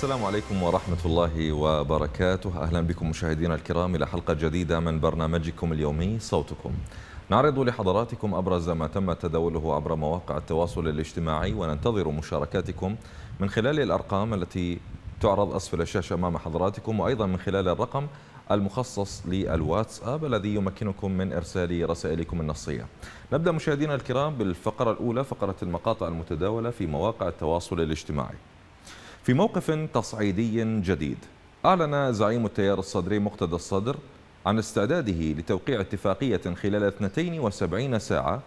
السلام عليكم ورحمة الله وبركاته. أهلا بكم مشاهدينا الكرام إلى حلقة جديدة من برنامجكم اليومي صوتكم. نعرض لحضراتكم أبرز ما تم تداوله عبر مواقع التواصل الاجتماعي وننتظر مشاركاتكم من خلال الأرقام التي تعرض أسفل الشاشة أمام حضراتكم وأيضا من خلال الرقم المخصص للواتساب الذي يمكنكم من إرسال رسائلكم النصية. نبدأ مشاهدينا الكرام بالفقرة الأولى فقرة المقاطع المتداولة في مواقع التواصل الاجتماعي. في موقف تصعيدي جديد. أعلن زعيم التيار الصدري مقتدى الصدر عن استعداده لتوقيع اتفاقية خلال 72 ساعة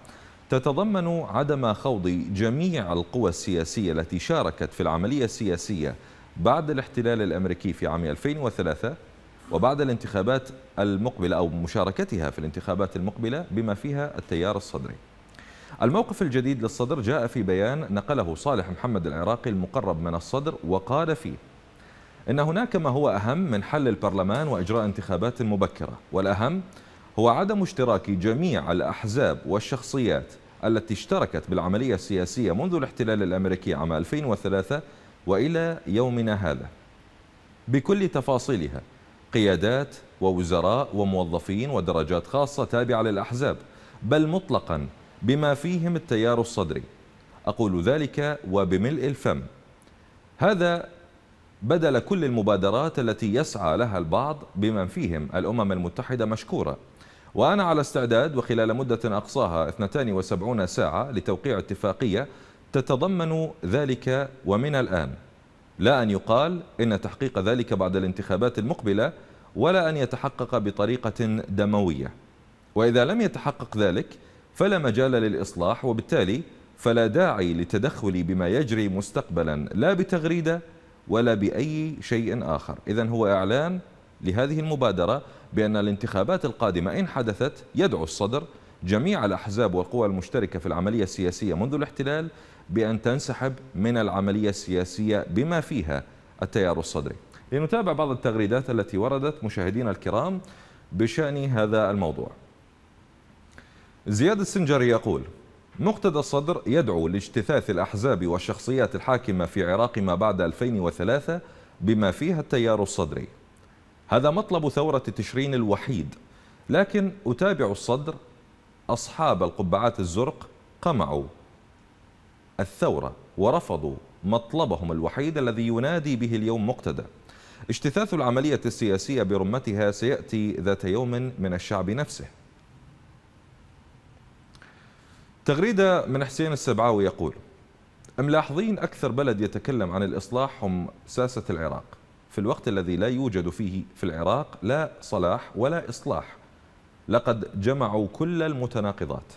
تتضمن عدم خوض جميع القوى السياسية التي شاركت في العملية السياسية بعد الاحتلال الأمريكي في عام 2003 وبعد الانتخابات المقبلة أو مشاركتها في الانتخابات المقبلة بما فيها التيار الصدري. الموقف الجديد للصدر جاء في بيان نقله صالح محمد العراقي المقرب من الصدر وقال فيه إن هناك ما هو أهم من حل البرلمان وإجراء انتخابات مبكرة والأهم هو عدم اشتراك جميع الأحزاب والشخصيات التي اشتركت بالعملية السياسية منذ الاحتلال الأمريكي عام 2003 وإلى يومنا هذا. بكل تفاصيلها قيادات ووزراء وموظفين ودرجات خاصة تابعة للأحزاب بل مطلقا بما فيهم التيار الصدري. أقول ذلك وبملء الفم. هذا بدل كل المبادرات التي يسعى لها البعض بمن فيهم الأمم المتحدة مشكورة. وأنا على استعداد وخلال مدة أقصاها 72 ساعة لتوقيع اتفاقية تتضمن ذلك ومن الآن. لا أن يقال إن تحقيق ذلك بعد الانتخابات المقبلة ولا أن يتحقق بطريقة دموية. وإذا لم يتحقق ذلك فلا مجال للإصلاح وبالتالي فلا داعي لتدخلي بما يجري مستقبلا لا بتغريدة ولا بأي شيء آخر. إذا هو إعلان لهذه المبادرة بأن الانتخابات القادمة إن حدثت يدعو الصدر جميع الأحزاب والقوى المشتركة في العملية السياسية منذ الاحتلال بأن تنسحب من العملية السياسية بما فيها التيار الصدري. لنتابع بعض التغريدات التي وردت مشاهدينا الكرام بشأن هذا الموضوع. زياد السنجري يقول مقتدى الصدر يدعو لاجتثاث الأحزاب والشخصيات الحاكمة في عراق ما بعد 2003 بما فيها التيار الصدري. هذا مطلب ثورة تشرين الوحيد لكن أتابع الصدر أصحاب القبعات الزرق قمعوا الثورة ورفضوا مطلبهم الوحيد الذي ينادي به اليوم مقتدى. اجتثاث العملية السياسية برمتها سيأتي ذات يوم من الشعب نفسه. تغريدة من حسين السبعاوي يقول ملاحظين أكثر بلد يتكلم عن الإصلاح هم ساسة العراق. في الوقت الذي لا يوجد فيه في العراق لا صلاح ولا إصلاح. لقد جمعوا كل المتناقضات.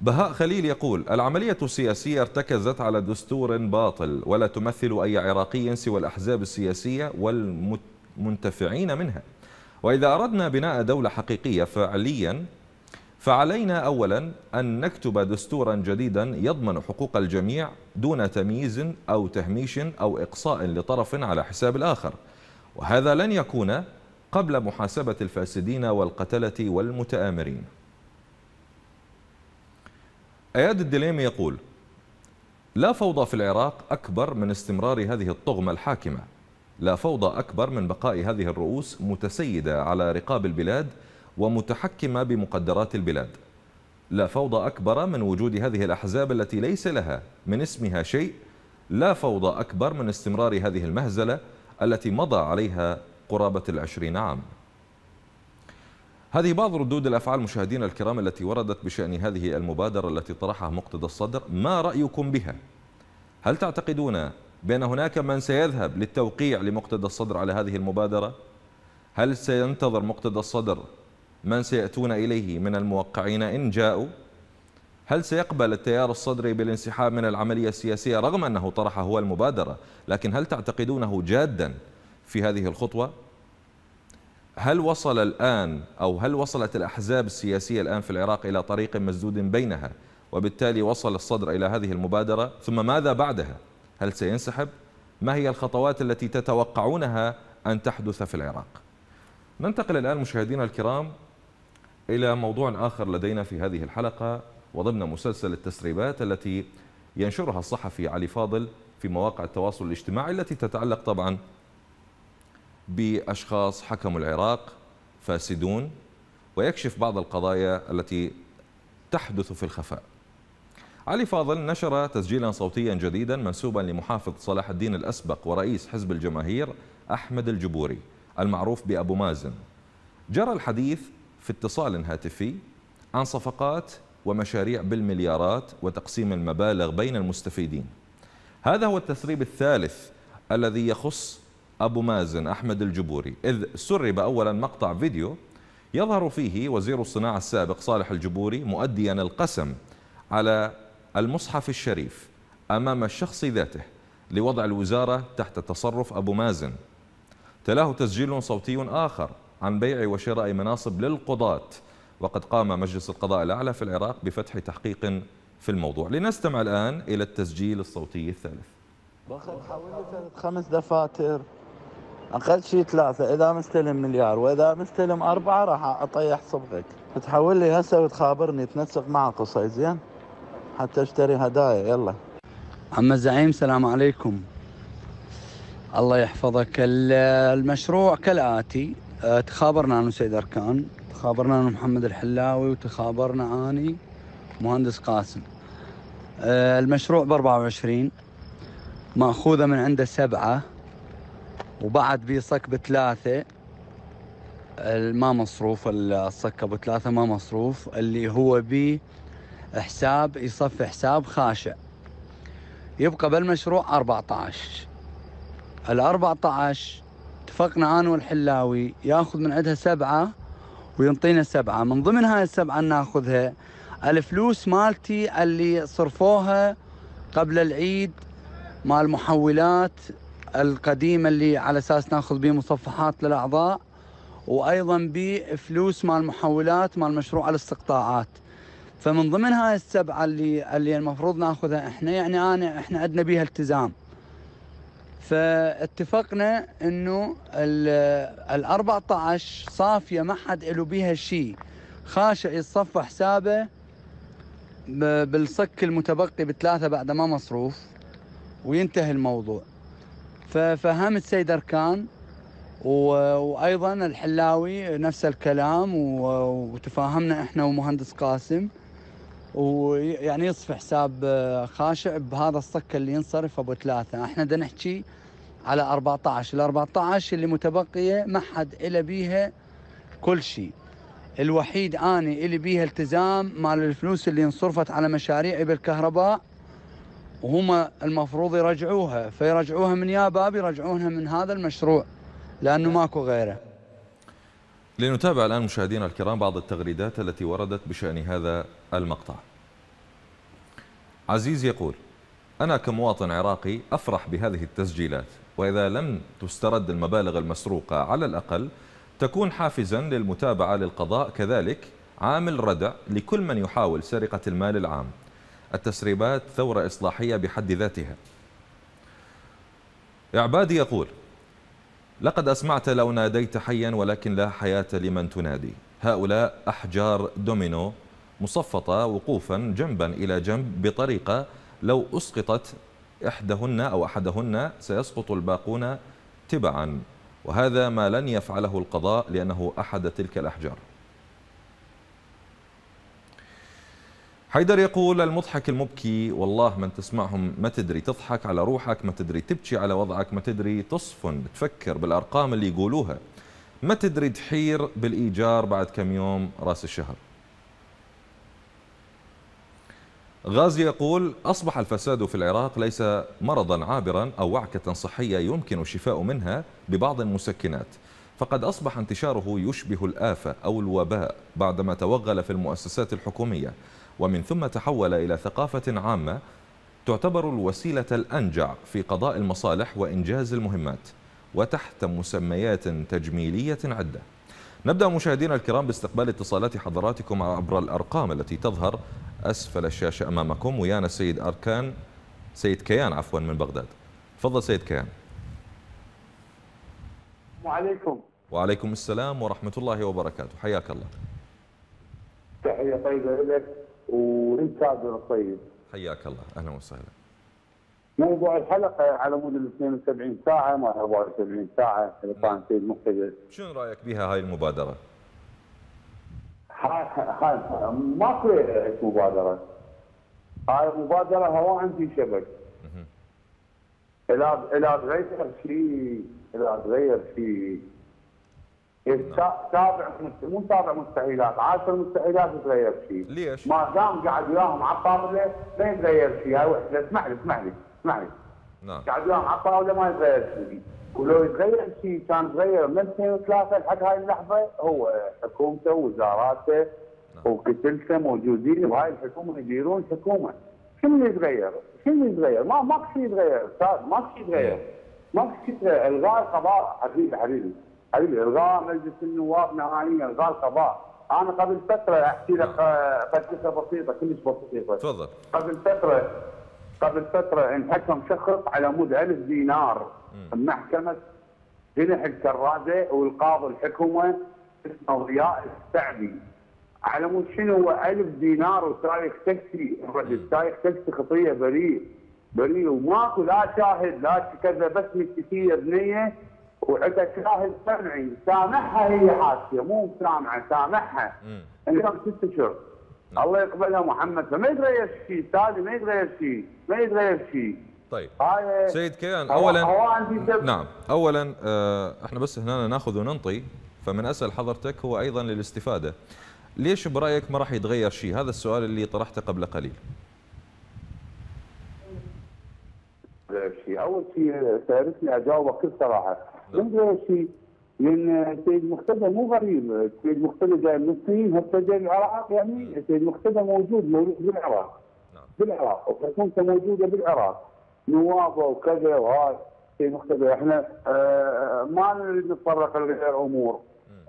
بهاء خليل يقول العملية السياسية ارتكزت على دستور باطل ولا تمثل أي عراقي سوى الأحزاب السياسية والمنتفعين منها. وإذا أردنا بناء دولة حقيقية فعليا فعلينا أولا أن نكتب دستورا جديدا يضمن حقوق الجميع دون تمييز أو تهميش أو إقصاء لطرف على حساب الآخر. وهذا لن يكون قبل محاسبة الفاسدين والقتلة والمتآمرين. أياد الدليمي يقول لا فوضى في العراق أكبر من استمرار هذه الطغمة الحاكمة. لا فوضى أكبر من بقاء هذه الرؤوس متسيدة على رقاب البلاد ومتحكمة بمقدرات البلاد لا فوضى أكبر من وجود هذه الأحزاب التي ليس لها من اسمها شيء لا فوضى أكبر من استمرار هذه المهزلة التي مضى عليها قرابة العشرين عام هذه بعض ردود الأفعال مشاهدينا الكرام التي وردت بشأن هذه المبادرة التي طرحها مقتدى الصدر ما رأيكم بها؟ هل تعتقدون بأن هناك من سيذهب للتوقيع لمقتدى الصدر على هذه المبادرة؟ هل سينتظر مقتدى الصدر من سيأتون إليه من الموقعين إن جاءوا؟ هل سيقبل التيار الصدري بالانسحاب من العملية السياسية رغم أنه طرح هو المبادرة لكن هل تعتقدونه جادا في هذه الخطوة؟ هل وصل الآن أو هل وصلت الأحزاب السياسية الآن في العراق إلى طريق مسدود بينها وبالتالي وصل الصدر إلى هذه المبادرة؟ ثم ماذا بعدها؟ هل سينسحب؟ ما هي الخطوات التي تتوقعونها أن تحدث في العراق؟ ننتقل الآن مشاهدينا الكرام إلى موضوع آخر لدينا في هذه الحلقة وضمن مسلسل التسريبات التي ينشرها الصحفي علي فاضل في مواقع التواصل الاجتماعي التي تتعلق طبعا بأشخاص حكموا العراق فاسدون ويكشف بعض القضايا التي تحدث في الخفاء. علي فاضل نشر تسجيلا صوتيا جديدا منسوبا لمحافظ صلاح الدين الأسبق ورئيس حزب الجماهير أحمد الجبوري المعروف بأبو مازن. جرى الحديث في اتصال هاتفي عن صفقات ومشاريع بالمليارات وتقسيم المبالغ بين المستفيدين. هذا هو التسريب الثالث الذي يخص أبو مازن أحمد الجبوري. إذ سرب أولا مقطع فيديو يظهر فيه وزير الصناعة السابق صالح الجبوري مؤديا القسم على المصحف الشريف أمام الشخص ذاته لوضع الوزارة تحت تصرف أبو مازن. تلاه تسجيل صوتي آخر. عن بيع وشراء مناصب للقضاة. وقد قام مجلس القضاء الأعلى في العراق بفتح تحقيق في الموضوع. لنستمع الآن إلى التسجيل الصوتي الثالث. باخذ حولي خمس دفاتر أقل شيء ثلاثة. إذا مستلم مليار وإذا مستلم أربعة راح أطيح صبغك. تحول لي هسه وتخابرني تنسق مع قصي. زين. حتى أشتري هدايا. يلا. عم الزعيم السلام عليكم. الله يحفظك. المشروع كالآتي. أه، تخابرنا أنا سيد أركان تخابرنا أنا محمد الحلاوي وتخابرنا أني مهندس قاسم. أه، المشروع ب 24 مأخوذة من عنده سبعة وبعد بي صك بثلاثة ما مصروف الصك أبو ثلاثة ما مصروف اللي هو بي حساب يصفي حساب خاشع. يبقى بالمشروع 14 ال 14 اتفقنا أنا والحلاوي ياخذ من عندها سبعة وينطينا سبعة. من ضمن هاي السبعة ناخذها الفلوس مالتي اللي صرفوها قبل العيد مال محولات القديمة اللي على أساس ناخذ به مصفحات للأعضاء وأيضا بفلوس مال محولات مال مشروع الاستقطاعات. فمن ضمن هاي السبعة اللي اللي المفروض ناخذها إحنا يعني أنا إحنا عندنا بيها التزام. فاتفقنا إنه ال 14 صافية ما حد له بيها شيء خاشع يتصفى حسابه بالصك المتبقي بثلاثة بعد ما مصروف. وينتهي الموضوع. ففهمت سيد أركان وأيضا الحلاوي نفس الكلام وتفاهمنا إحنا ومهندس قاسم. ويعني يصفي حساب خاشع بهذا الصك اللي ينصرف أبو ثلاثة، إحنا بدنا نحكي على 14 ال 14 اللي متبقية ما حد الا بيها كل شيء. الوحيد أني اللي بيها التزام مال الفلوس اللي انصرفت على مشاريعي بالكهرباء وهم المفروض يرجعوها. فيرجعوها من يا باب يرجعونها من هذا المشروع لأنه ماكو غيره. لنتابع الآن مشاهدينا الكرام بعض التغريدات التي وردت بشأن هذا المقطع. عزيز يقول أنا كمواطن عراقي أفرح بهذه التسجيلات وإذا لم تسترد المبالغ المسروقة على الأقل تكون حافزا للمتابعة للقضاء كذلك عامل ردع لكل من يحاول سرقة المال العام. التسريبات ثورة إصلاحية بحد ذاتها. إعبادي يقول لقد أسمعت لو ناديت حيا ولكن لا حياة لمن تنادي. هؤلاء أحجار دومينو مصفطة وقوفا جنبا إلى جنب بطريقة لو أسقطت إحدهن أو أحدهن سيسقط الباقون تبعا. وهذا ما لن يفعله القضاء لأنه أحد تلك الأحجار. حيدر يقول المضحك المبكي والله من تسمعهم ما تدري تضحك على روحك ما تدري تبكي على وضعك ما تدري تصفن تفكر بالأرقام اللي يقولوها. ما تدري تحير بالإيجار بعد كم يوم رأس الشهر. غازي يقول أصبح الفساد في العراق ليس مرضا عابرا أو وعكة صحية يمكن الشفاء منها ببعض المسكنات. فقد أصبح انتشاره يشبه الآفة أو الوباء بعدما توغل في المؤسسات الحكومية. ومن ثم تحول إلى ثقافة عامة تعتبر الوسيلة الأنجع في قضاء المصالح وإنجاز المهمات وتحت مسميات تجميلية عدة. نبدأ مشاهدينا الكرام باستقبال اتصالات حضراتكم عبر الأرقام التي تظهر أسفل الشاشة أمامكم ويانا السيد أركان سيد كيان عفوا من بغداد. تفضل سيد كيان. وعليكم. وعليكم السلام ورحمة الله وبركاته. حياك الله. تحية طيبة لك عبد الطيب. حياك الله. أهلا وسهلا. موضوع الحلقة على مود ال 72 ساعة ما 74 ساعة؟ اللي كان سيد مقتدى شنو رأيك بها هاي المبادرة؟ ماكو مبادرة. هاي مبادرة هواء في شبك. اذا اذا تغير شيء اذا تغير شيء. تا- تابع مست- مو تابع مستحيلات عاشر مستحيلات تغير شيء. ليش؟ ما دام قاعد وياهم على الطاولة ما يتغير شيء. هاي وحدة. اسمح لي اسمح لي اسمح لي. نعم. قاعد وياهم على الطاولة ما يتغير شيء. ولو يتغير شيء كان يتغير من 2003 لحد هاي اللحظة هو حكومته ووزاراته وكتلته موجودين وهاي الحكومة يديرون حكومة. شنو اللي يتغير؟ شنو اللي يتغير؟ ما ماكو شيء يتغير أستاذ ماكو شيء يتغير. ماكو شيء يتغير. إلغاء القضاء حبيبي حبيبي. حبيبي إلغاء مجلس النواب نهائيا إلغاء القضاء. أنا قبل فترة أحكي لك آه، قصه بسيطة كلش بسيطة. تفضل. قبل فترة قبل فترة انحكم شخص على مود ألف دينار. بمحكمة جنح الكرادة والقاضي الحكومة اسمه ضياء السعدي. على مود شنو؟ هو ألف دينار وسايق تاكسي الرجل سايق تاكسي خطية بريء. بريء. وماكو لا شاهد لا كذا بس مكتسية بنية وعندها شاهد سمعي. سامحها هي حاسية مو سامعة سامحها. اليوم ست اشهر الله يقبلها محمد فما يتغير شيء استاذي ما يتغير شيء ما يتغير شيء طيب. سيد كيان اولا نعم. اولا آه، إحنا بس هنا نأخذ وننطي فمن أسأل حضرتك هو أيضا للاستفادة. ليش برأيك ما راح يتغير شيء هذا السؤال اللي طرحته قبل قليل. شيء أول شيء سالتني أجاوبك بكل صراحة؟ ما يتغير شيء لأن السيد مقتدى مو غريب، السيد مقتدى جاي من الصين هسه جاي من العراق يعني السيد مقتدى موجود مولود بالعراق. نعم. بالعراق. وحكومته موجوده بالعراق. نوابه وكذا وهاي. السيد مقتدى إحنا آه ما نريد نتطرق لغير أمور.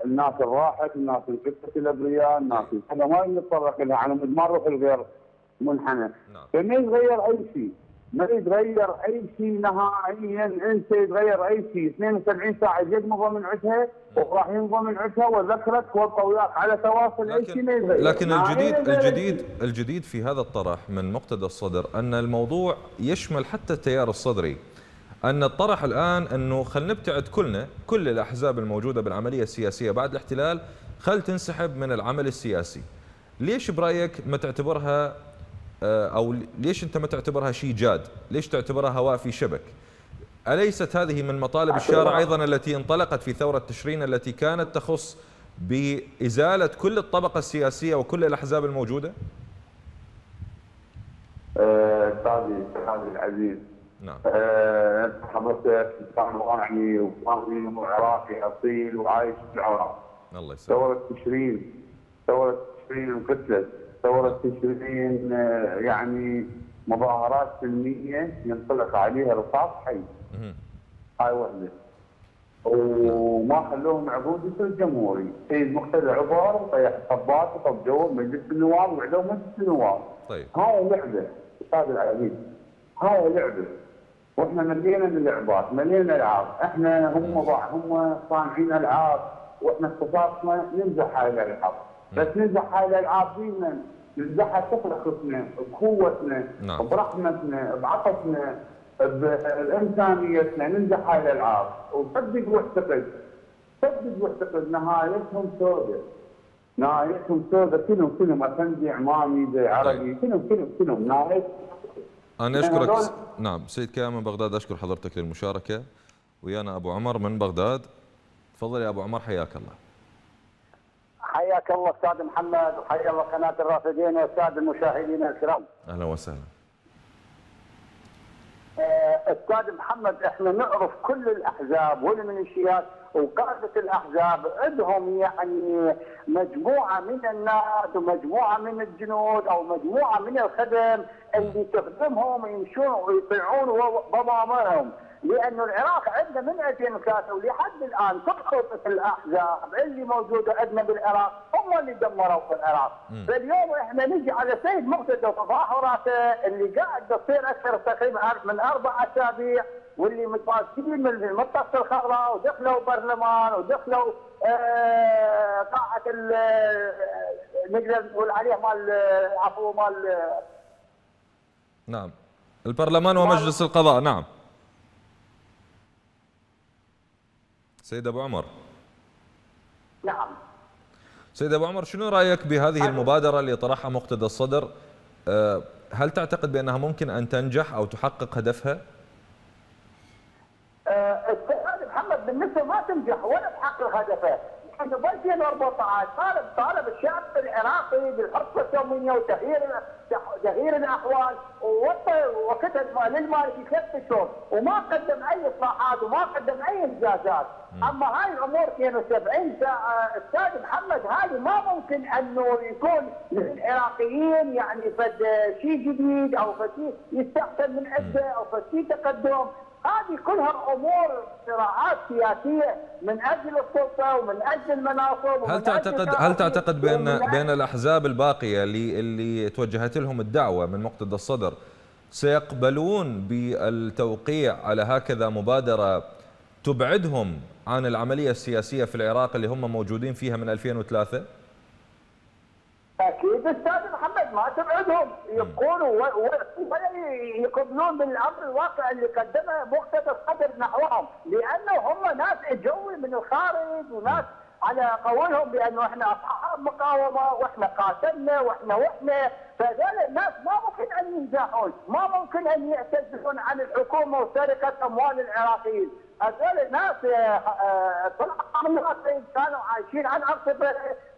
الناس اللي راحت الناس اللي قتلت الأبرياء الناس كذا ما نتطرق لها. على مود ما نروح لغير منحنى. نعم. فما يتغير أي شيء. ما يتغير أي شيء نهائيا أنت يتغير أي شيء. 72 ساعة جد مضى من عندها وراح يمضى من عندها واذكرك وابقى وياك على تواصل أي شيء ما يتغير. لكن الجديد الجديد. الجديد في هذا الطرح من مقتدى الصدر أن الموضوع يشمل حتى التيار الصدري. أن الطرح الآن أنه خلينا نبتعد كلنا كل الأحزاب الموجودة بالعملية السياسية بعد الاحتلال خل تنسحب من العمل السياسي. ليش برأيك ما تعتبرها أو ليش أنت ما تعتبرها شيء جاد؟ ليش تعتبرها هواء في شبك؟ أليست هذه من مطالب الشارع أيضا التي انطلقت في ثورة تشرين التي كانت تخص بإزالة كل الطبقة السياسية وكل الأحزاب الموجودة؟ آه، استاذي استاذي العزيز. نعم. آه، انت حضرتك انسان واعي وفاهم وعراقي أصيل وعايش في العراق. الله يسلمك. ثورة تشرين ثورة تشرين انقتلت. ثورة تشرين آه، يعني مظاهرات سلمية ينطلق عليها رصاص حي. هاي وحدة. وما خلوهم عبود في الجمهوري سيد مقتدى عبر وطيح طبات وطب جو مجلس النواب وعلوم مجلس النواب. طيب. هاي لعبة أستاذ العزيز. هاي لعبة وإحنا ملينا من اللعبات ملينا ألعاب. إحنا هم هم صانعين ألعاب وإحنا اختصاصنا نمزح هاي الألعاب. بس نمزح هاي الالعاب فينا نمزحها بثقتنا بقوتنا نعم. برحمتنا بعطفنا بإنسانيتنا نمزح هاي الالعاب وصدق واعتقد صدق واعتقد نهايتهم سوداء نهايتهم سوداء كلهم كلهم أفندي عمامي زي عربي. كلهم كلهم كلهم نهايتهم أنا أشكرك هذول- نعم. سيد كيان من بغداد أشكر حضرتك للمشاركة. ويانا أبو عمر من بغداد. تفضل يا أبو عمر حياك الله. حياك الله أستاذ محمد وحيا الله قناة الرافدين وأستاذ المشاهدين الكرام. أهلا وسهلا آه، أستاذ محمد إحنا نعرف كل الأحزاب والميليشيات وقاده الأحزاب عندهم يعني مجموعة من الناس ومجموعة من الجنود أو مجموعة من الخدم اللي تخدمهم يمشون ويطيعون بضامرهم لأنه العراق عندنا من 2003 ولحد الآن تسقط الأحزاب اللي موجودة عندنا بالعراق هم اللي دمروا في العراق. فاليوم إحنا نجي على سيد مقتدى وتظاهراته اللي قاعد تصير أكثر تقريبا من أربع أسابيع واللي متماسكين من المنطقة الخضراء ودخلوا برلمان ودخلوا آه قاعة ال- نقدر نقول عليها مال عفوا مال نعم. البرلمان ومجلس القضاء نعم. سيد أبو عمر. نعم. سيد أبو عمر شنو رأيك بهذه المبادرة اللي طرحها مقتدى الصدر؟ آه، هل تعتقد بأنها ممكن أن تنجح أو تحقق هدفها؟ أستاذ محمد بالنسبة ما تنجح ولا تحقق هدفه إحنا ب 2014 طالب طالب الشعب العراقي بالحرصه التموينيه وتغيير تغيير الأحوال وكتب للمالكي ثلاث اشهر وما قدم أي إصلاحات وما قدم أي إنجازات. أما هاي الأمور 72 ساعه أستاذ محمد هذه ما ممكن أنه يكون للعراقيين يعني فد شيء جديد أو فد شيء يستحسن من عنده أو فد شيء تقدم. هذه كلها أمور صراعات سياسية من أجل السلطة ومن أجل المناصب هل تعتقد هل تعتقد بان بأن الأحزاب الباقية اللي اللي توجهت لهم الدعوة من مقتدى الصدر سيقبلون بالتوقيع على هكذا مبادرة تبعدهم عن العملية السياسية في العراق اللي هم موجودين فيها من 2003 أكيد أستاذ محمد ما تبعدهم. يبقون ولا يقبلون بالأمر الواقع اللي قدمه مقتدى الصدر نحوهم. لأنه هم ناس اجوا من الخارج وناس على قولهم بأنه إحنا أصحاب مقاومه وإحنا قاتلنا وإحنا وإحنا. فهذول الناس ما ممكن أن ينجحون، ما ممكن أن يعتذرون عن الحكومة وسرقة أموال العراقيين، هذول الناس طلعوا من كانوا عايشين عن أرض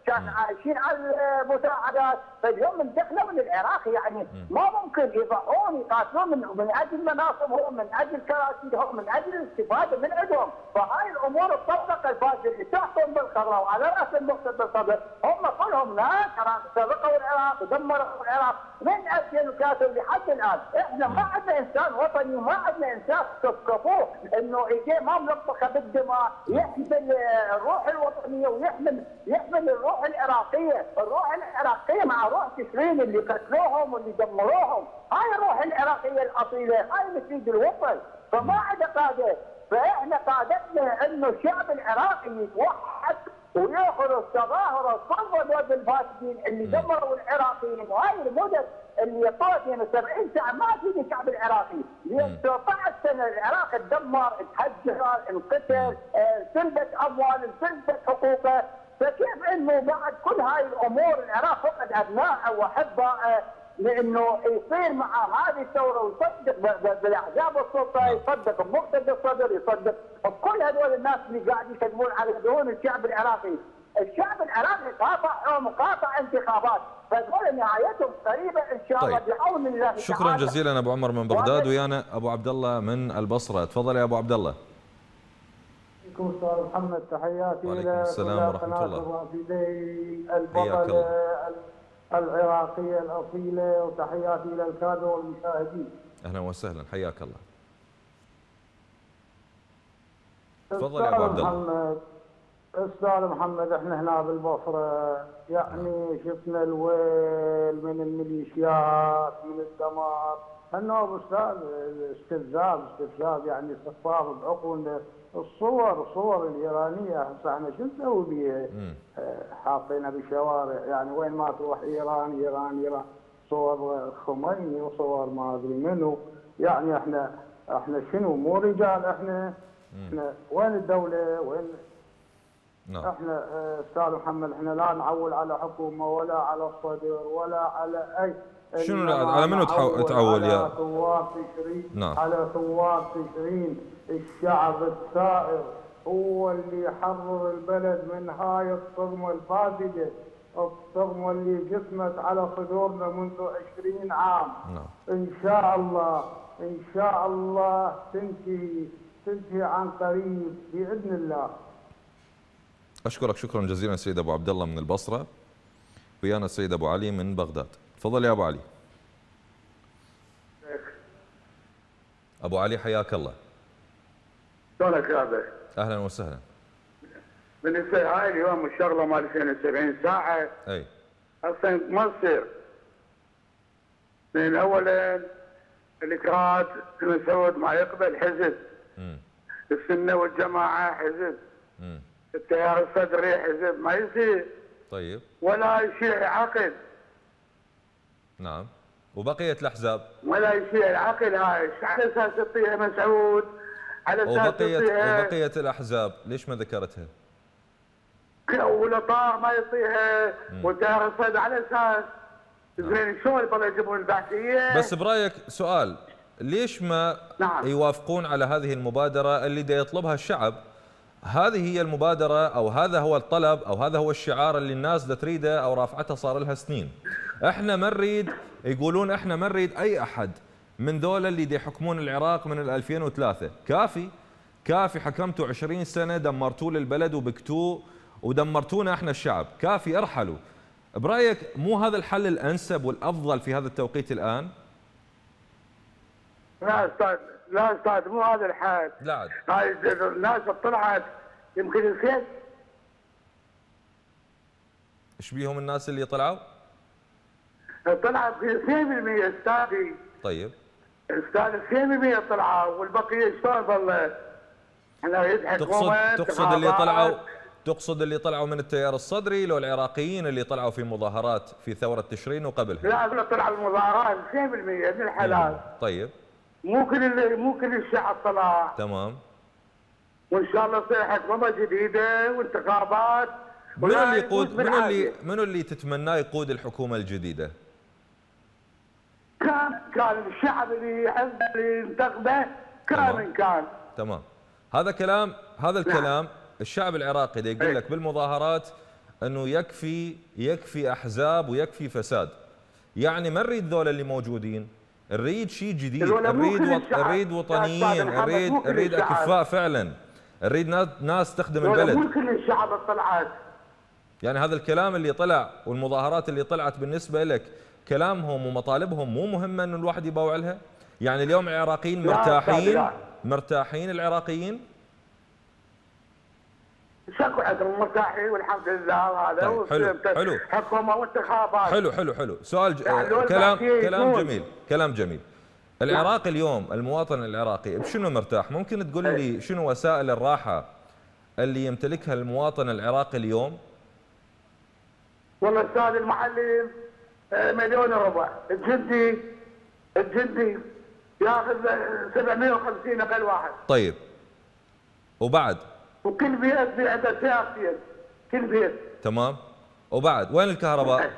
كان عايشين على المساعدات. فاليوم انتقلوا للعراق يعني ما ممكن يضحون يقاتلون من, من أجل مناصبهم من أجل كراسيهم من أجل الاستفاده من عندهم. فهاي الأمور الطبقه الفاسده اللي تحكم بالخضراء وعلى رأس المقتدى الصدر هم كلهم ناس سرقوا العراق ودمروا العراق. من 2003 لحد الآن؟ إحنا ما عندنا إنسان وطني وما عندنا إنسان. تثقفوه إنه يجي ما ملطخة بالدماء يحمل الروح الوطنية ويحمل يحمل الروح العراقية، الروح العراقية مع روح تشرين اللي قتلوهم واللي دمروهم، هاي الروح العراقية الأصيلة، هاي اللي الوطن، فما عندنا قادة، فإحنا قادتنا إنه الشعب العراقي يتوحد ويأخذ التظاهرة الصلبه ضد الفاسدين اللي دمروا العراقيين. وهاي المدد اللي طلعت من 70 ساعة ما في الشعب العراقي، لأن 13 سنة العراق تدمر، تهجر، انقتل، سلبت أموال، سلبت حقوقه، فكيف إنه بعد كل هاي الأمور العراق فقد أبنائه واحبائه لأنه يصير مع هذه الثورة ويصدق بالأحزاب السلطة يصدق بمقتدى الصدر يصدق بكل هذول الناس اللي قاعد يكذبون على دهون الشعب العراقي. الشعب العراقي قاطعهم وقاطع انتخابات فهذول نهايتهم قريبة إن شاء الله طيب. بعون الله شكرا جزيلا أبو عمر من بغداد ويانا أبو عبد الله من البصرة. تفضل يا أبو عبد الله. أستاذ محمد تحياتي وعليكم السلام ورحمة الله. الوافدين البطل العراقية الأصيلة وتحياتي إلى الكادر والمشاهدين. أهلا وسهلا حياك الله. تفضل يا أبو عبد الله. أستاذ محمد إحنا هنا بالبصرة. يعني شفنا الويل من الميليشيات من الدمار. انه أستاذ استفزاز استفزاز يعني استخفاف بعقولنا الصور الصور الإيرانية هسه إحنا شو نسوي بيها؟ حاطينها بالشوارع؟ يعني وين ما تروح إيران إيران إيران. صور خميني وصور ما أدري منو. يعني إحنا إحنا شنو؟ مو رجال إحنا. إحنا وين الدولة؟ وين؟ نعم. إحنا أستاذ محمد إحنا لا نعول على حكومة ولا على الصدر ولا على اي شنو على منو تعول يا على ثوار تشرين نعم. على ثوار تشرين الشعب الثائر هو اللي يحرر البلد من هاي الصدمة الفاسده الصدمة اللي قسمت على صدورنا منذ 20 عام. نعم. إن شاء الله إن شاء الله تنتهي تنتهي عن قريب بإذن الله. أشكرك شكرا جزيلا سيد أبو عبد الله من البصرة ويانا السيد أبو علي من بغداد. تفضل يا أبو علي. أبو علي حياك الله. شلونك يا أهلا وسهلا. بالنسبة هاي اليوم الشغلة مال 72 ساعة. أي. أصلا ما تصير من اولا الإكراد المسعود ما يقبل حزب. مم. السنة والجماعة حزب. مم. التيار الصدري حزب. ما يصير. طيب. ولا شيء عقد. نعم. وبقية الأحزاب؟ ولا شيء العقل هاي على أساس يعطيها مسعود. على أساس وبقيه وبقية الأحزاب ليش ما ذكرتها؟ ولطار ما يعطيها الصيد على أساس. زين شلون يبغوا يجيبون البعثيه بس برأيك سؤال ليش ما نعم. يوافقون على هذه المبادرة اللي دا يطلبها الشعب؟ هذه هي المبادرة أو هذا هو الطلب أو هذا هو الشعار اللي الناس تريده أو رافعته صار لها سنين. إحنا ما نريد يقولون إحنا ما نريد أي أحد من ذولا اللي دي يحكمون العراق من ال 2003 كافي كافي حكمتوا 20 سنة دمرتوا البلد وبكتوه ودمرتونا إحنا الشعب. كافي ارحلوا. برأيك مو هذا الحل الأنسب والأفضل في هذا التوقيت الآن؟ لا أستاذ لا أستاذ مو هذا الحال. لا. عاد هاي الناس طلعت يمكن الخير إيش بيهم الناس اللي طلعوا؟ طلعت 2% أستاذي. طيب. أستاذ 2% طلعوا والبقية شلون ظل إحنا يضحك تقصد تقصد اللي طلعوا تقصد اللي طلعوا من التيار الصدري لو العراقيين اللي طلعوا في مظاهرات في ثورة تشرين وقبلها؟ لا لا طلع المظاهرات 2% من الحلال. طيب. مو كل مو كل الشعب طلع تمام. وإن شاء الله تصير حكومه جديدة وانتخابات. منو ولا اللي يقود منو بالعافية. اللي منو اللي تتمناه يقود الحكومة الجديدة؟ كان كان الشعب اللي يحب اللي ينتخبه كان تمام. من كان. تمام. هذا كلام هذا الكلام الشعب العراقي اللي يقول إيه. لك بالمظاهرات إنه يكفي يكفي أحزاب ويكفي فساد. يعني ما نريد ذولا اللي موجودين؟ نريد شيء جديد كل وط... يا وطنيين نريد الشعب. أكفاء فعلا نريد ناس تخدم البلد مو كل الشعب طلعت يعني هذا الكلام اللي طلع والمظاهرات اللي طلعت بالنسبة لك كلامهم ومطالبهم مو مهمه انه الواحد يباوع لها؟ يعني اليوم العراقيين مرتاحين. مرتاحين العراقيين؟ شكو عندهم مرتاحين والحمد لله وهذا طيب، حلو، حلو. حكومة وانتخابات حلو حلو حلو. سؤال ج... يعني لو كلام كلام جميل كلام جميل. العراق اليوم المواطن العراقي بشنو مرتاح؟ ممكن تقول لي شنو وسائل الراحة اللي يمتلكها المواطن العراقي اليوم؟ والله أستاذ المعلم آه، مليون وربع. الجندي الجندي ياخذ آه، 750 أقل واحد. طيب. وبعد؟ وكل بيت في عنده سيارتين كل بيت. تمام. وبعد وين الكهرباء؟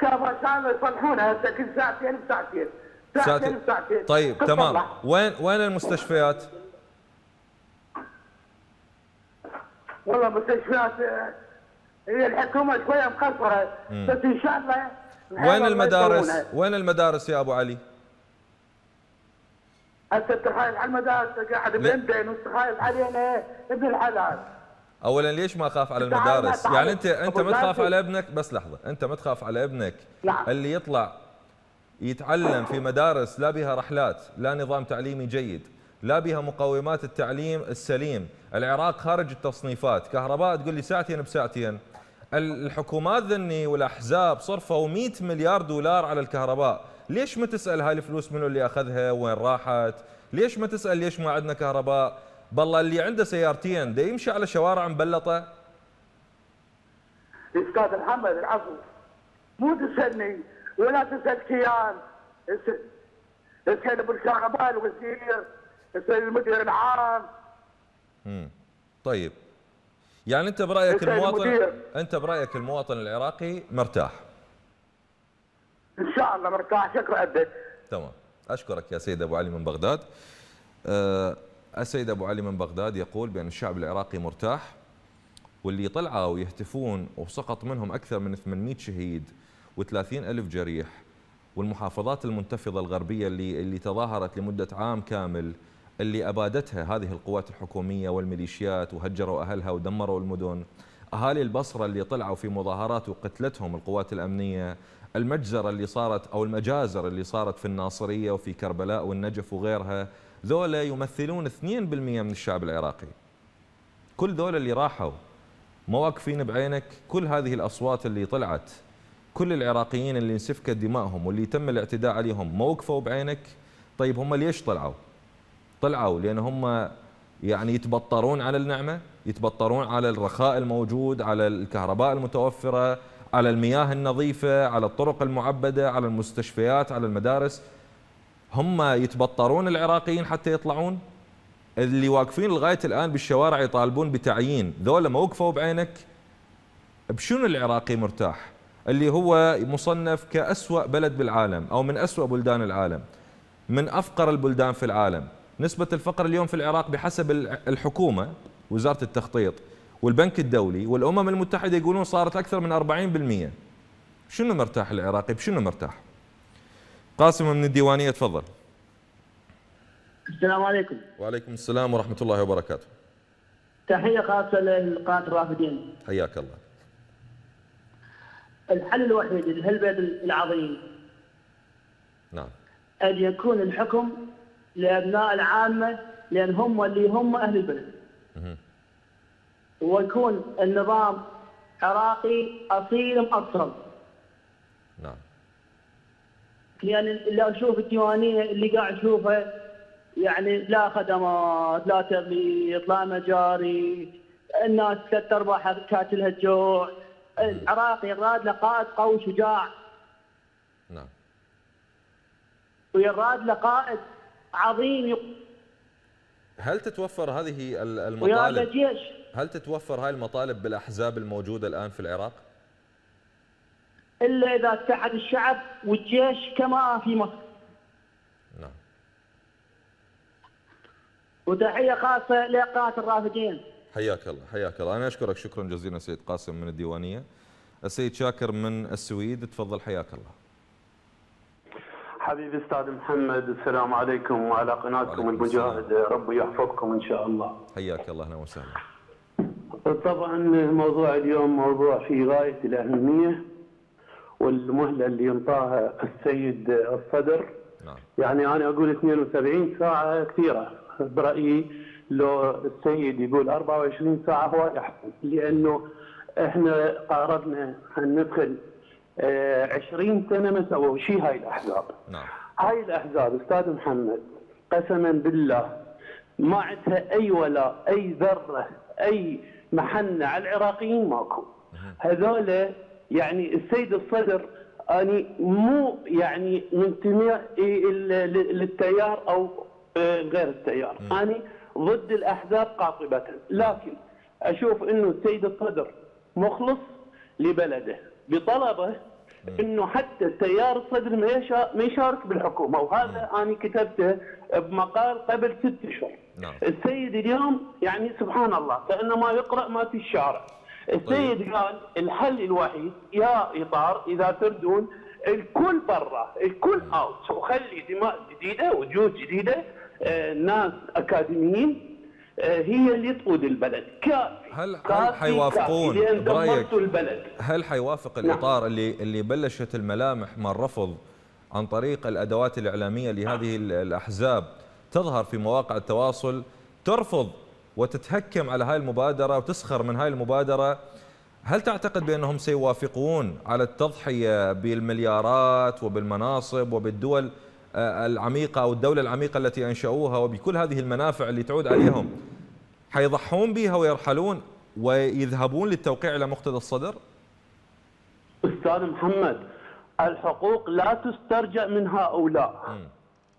كهرباء شامل يصلحونها هسه كل ساعتين بساعتين. ساعتين بساعتين. طيب. تمام. وين وين المستشفيات؟ والله مستشفيات هي الحكومة شوية مقصرة. بس إن شاء الله وين المدارس. وين المدارس يا أبو علي؟ هسه تخايف على المدارس قاعد لا. بندن وتخايف علينا ابن الحلال. اولا ليش ما اخاف على المدارس. يعني انت أنت ما تخاف. على ابنك؟ بس لحظة. أنت ما تخاف على ابنك. نعم. اللي يطلع يتعلم في مدارس لا بها رحلات لا نظام تعليمي جيد لا بها مقومات التعليم السليم. العراق خارج التصنيفات. كهرباء تقول لي ساعتين بساعتين. الحكومات ذني والأحزاب صرفوا 100 مليار دولار على الكهرباء. ليش ما تسأل هاي الفلوس منو اللي أخذها؟ وين راحت؟ ليش ما تسأل ليش ما عندنا كهرباء؟ بالله اللي عنده سيارتين ده يمشي على شوارع مبلطة. أستاذ محمد العفو. مو تسألني ولا تسأل كيان. اس- اسأل أبو الكهرباء الوزير اسأل المدير العام. مم. طيب. يعني أنت برأيك المواطن. أنت برأيك المواطن العراقي مرتاح؟ إن شاء الله مرتاح شكرا عدك تمام. أشكرك يا سيد أبو علي من بغداد. أه السيد أبو علي من بغداد يقول بأن الشعب العراقي مرتاح واللي طلعوا يهتفون وسقط منهم أكثر من 800 شهيد و30 ألف جريح والمحافظات المنتفضة الغربية اللي اللي تظاهرت لمدة عام كامل اللي أبادتها هذه القوات الحكومية والميليشيات وهجروا أهلها ودمروا المدن. أهالي البصرة اللي طلعوا في مظاهرات وقتلتهم القوات الأمنية المجزره اللي صارت أو المجازر اللي صارت في الناصرية وفي كربلاء والنجف وغيرها ذولا يمثلون 2% من الشعب العراقي. كل ذولا اللي راحوا ما واقفين بعينك كل هذه الأصوات اللي طلعت كل العراقيين اللي انسفكت دمائهم واللي تم الاعتداء عليهم ما وقفوا بعينك؟ طيب هم ليش طلعوا؟ طلعوا لأن هم يعني يتبطرون على النعمة يتبطرون على الرخاء الموجود على الكهرباء المتوفرة على المياه النظيفة على الطرق المعبدة على المستشفيات على المدارس. هم يتبطرون العراقيين حتى يطلعون. اللي واقفين لغاية الآن بالشوارع يطالبون بتعيين. ذولا ما وقفوا بعينك. بشنو العراقي مرتاح؟ اللي هو مصنف كأسوأ بلد بالعالم أو من أسوأ بلدان العالم من أفقر البلدان في العالم. نسبة الفقر اليوم في العراق بحسب الحكومة وزارة التخطيط والبنك الدولي والأمم المتحدة يقولون صارت أكثر من 40% شنو مرتاح العراقي؟ بشنو مرتاح؟ قاسم من الديوانية تفضل. السلام عليكم. وعليكم السلام ورحمة الله وبركاته. تحية خاصة للقناة الرافدين حياك الله. الحل الوحيد لهالبلد العظيم نعم. أن يكون الحكم لأبناء العامة لأن هم اللي هم أهل البلد. ويكون النظام عراقي أصيل مأصل نعم. يعني اللي أشوف الديوانية اللي قاعد أشوفها يعني لا خدمات لا تبليط لا مجاري. الناس ثلاث ارباعها كاتلها الجوع العراقي يراد له قائد قوي شجاع. نعم. ويراد له قائد عظيم. هل تتوفر هذه المطالب؟ هل تتوفر هاي المطالب بالأحزاب الموجودة الآن في العراق؟ إلا إذا اتحد الشعب والجيش كما في مصر. نعم. وتحية خاصة لقناه الرافدين حياك الله حياك الله. أنا أشكرك. شكرا جزيلا سيد قاسم من الديوانية. السيد شاكر من السويد تفضل. حياك الله. حبيبي أستاذ محمد السلام عليكم وعلى قناتكم وعليكم المجاهد ربي يحفظكم إن شاء الله. حياك الله أهلا وسهلا. طبعا موضوع اليوم موضوع في غاية الأهمية والمهلة اللي ينطاها السيد الصدر. نعم. يعني أنا أقول 72 ساعة كثيرة برأيي لو السيد يقول 24 ساعة هو أحسن لأنه إحنا قررنا أن ندخل 20 سنة ما سووا شيء هاي الأحزاب. نعم. هاي الأحزاب أستاذ محمد قسما بالله ما عندها أي ولا أي ذرة أي محنة. على العراقيين ماكو. هذول يعني السيد الصدر أني مو يعني منتمي ل- للتيار أو آه، غير التيار. أني ضد الأحزاب قاطبة. لكن أشوف إنه السيد الصدر مخلص لبلده. بطلبه إنه حتى التيار الصدر ما يشا- ما يشارك بالحكومة. وهذا أنا كتبته بمقال قبل ست اشهر نعم. السيد اليوم يعني سبحان الله كانما يقرأ ما في الشارع. السيد طيب. قال الحل الوحيد يا إطار إذا تردون الكل برا الكل out وخلي دماء جديدة وجوه جديدة آه، ناس أكاديميين هي اللي تقود البلد. كافي هل- هل حيوافقون؟ دمرتوا البلد. هل حيوافق الإطار اللي اللي بلشت الملامح من رفض عن طريق الأدوات الإعلامية لهذه ال- الأحزاب؟ تظهر في مواقع التواصل ترفض وتتهكم على هاي المبادرة وتسخر من هاي المبادرة. هل تعتقد بأنهم سيوافقون على التضحية بالمليارات وبالمناصب وبالدول آه، العميقة أو الدولة العميقة التي أنشأوها وبكل هذه المنافع اللي تعود عليهم حيضحون بها ويرحلون ويذهبون للتوقيع على مقتدى الصدر؟ أستاذ محمد الحقوق لا تسترجع من هؤلاء.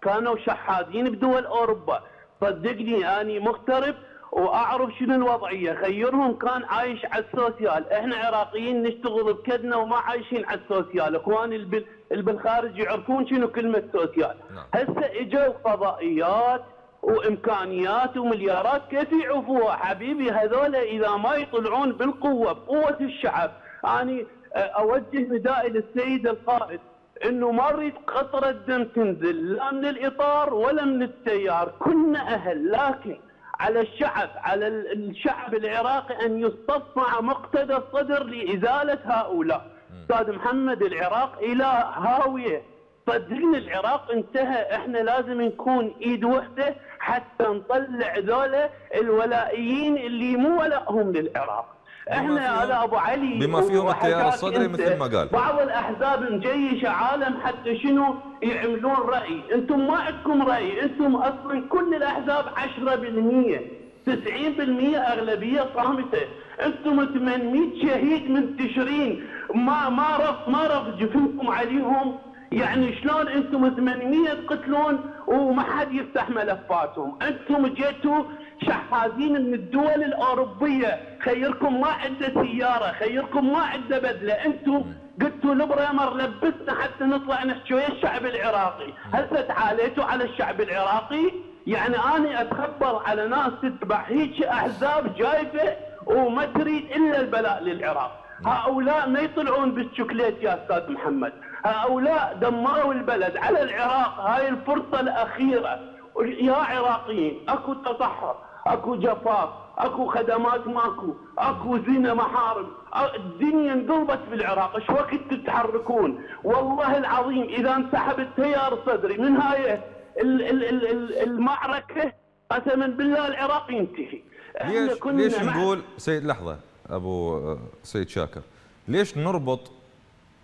كانوا شحاذين بدول أوروبا. صدقني أني مغترب وأعرف شنو الوضعية. خيرهم كان عايش على السوسيال. إحنا عراقيين نشتغل بكدنا وما عايشين على السوسيال. إخواني اللي بال- اللي بالخارج يعرفون شنو كلمة سوسيال. نعم. هسه إجوا فضائيات وإمكانيات ومليارات. كيف يعوفوها حبيبي هذول إذا ما يطلعون بالقوة بقوة الشعب. اني أوجه ندائي للسيد القائد إنه ما نريد قطره دم تنزل لا من الإطار ولا من التيار. كنا أهل لكن على الشعب على ال- الشعب العراقي أن يصطف مع مقتدى الصدر لإزالة هؤلاء. أستاذ محمد العراق إلى هاوية. صدقني العراق انتهى. إحنا لازم نكون إيد وحدة حتى نطلع ذولا الولائيين اللي مو ولائهم للعراق. إحنا هذا أبو علي بما فيهم التيار الصدري مثل ما قال. بعض الأحزاب مجيشه عالم حتى شنو يعملون رأي. أنتم ما عندكم رأي. أنتم أصلا كل الأحزاب 10% 90% أغلبية صامتة. أنتم 800 شهيد منتشرين ما ما رف ما رف جفنكم عليهم. يعني شلون أنتم 800 تقتلون وما حد يفتح ملفاتهم أنتم جيتوا شحاذين من الدول الأوروبية. خيركم ما عنده سيارة خيركم ما عنده بدلة. أنتم قلتوا لبريمر لبسنا حتى نطلع نحكي ويا الشعب العراقي. هسه تعاليتوا على الشعب العراقي؟ يعني أنا أتخبر على ناس تتبع هيك أحزاب جايبة وما تريد إلا البلاء للعراق. هؤلاء ما يطلعون بالشوكليت يا أستاذ محمد. هؤلاء دمروا البلد على العراق. هاي الفرصة الأخيرة. يا عراقيين أكو تصحر اكو جفاف اكو خدمات ماكو اكو زنا محارم. الدنيا انقلبت في العراق إيش وقت تتحركون؟ والله العظيم إذا انسحب التيار الصدري من هاي المعركة قسما بالله العراق ينتهي. ليش ليش نقول سيد لحظة أبو سيد شاكر. ليش نربط